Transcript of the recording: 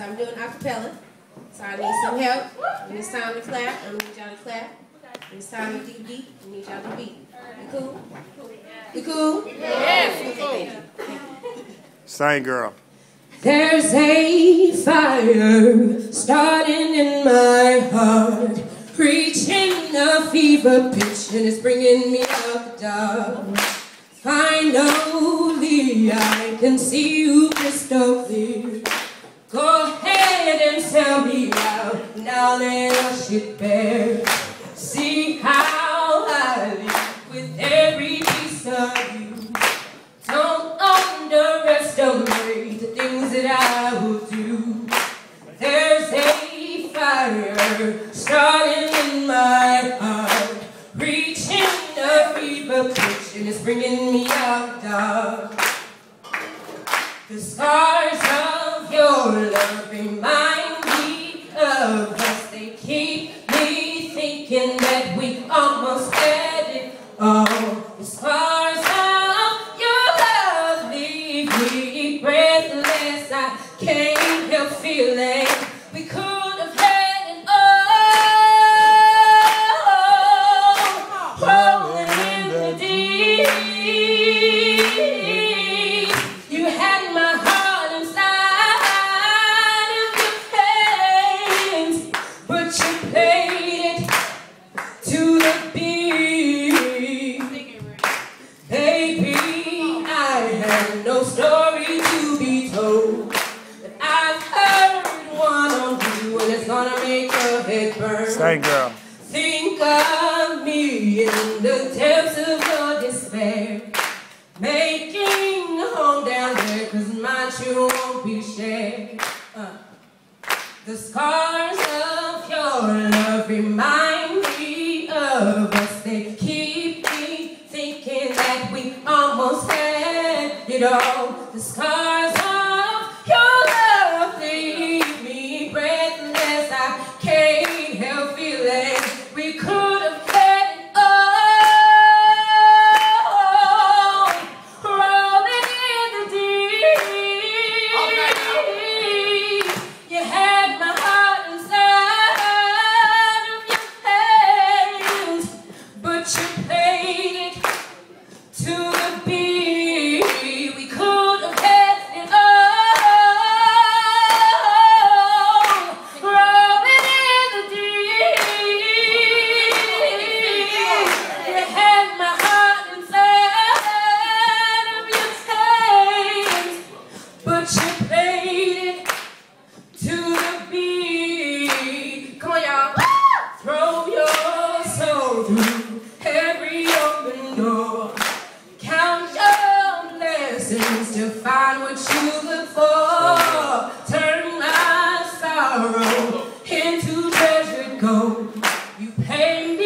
So I'm doing acapella. So I need some help. When it's time to clap, I need y'all to clap. When it's time to do beat, I need y'all to beat. You cool? You cool? Yes, cool. Same girl. There's a fire starting in my heart, reaching a fever pitch, and it's bringing me up dark. Finally, I can see you crystal clear. Go ahead and tell me out, now let us shit bare. See how I live with every piece of you. Don't underestimate the things that I will do. There's a fire starting in my heart, reaching a fever pitch, and it's bringing me out dark. The scars of your love remind me of us. They keep me thinking that we almost had it all. The scars of your love leave me breathless. I can't help feeling we No story to be told. But I've heard one on you, and it's gonna make your head burn. Same girl. Think of me in the depths of your despair. Making a home down there, cause mine sure won't be shared. Uh. The scars of your love remind me of us. They it all. You pay.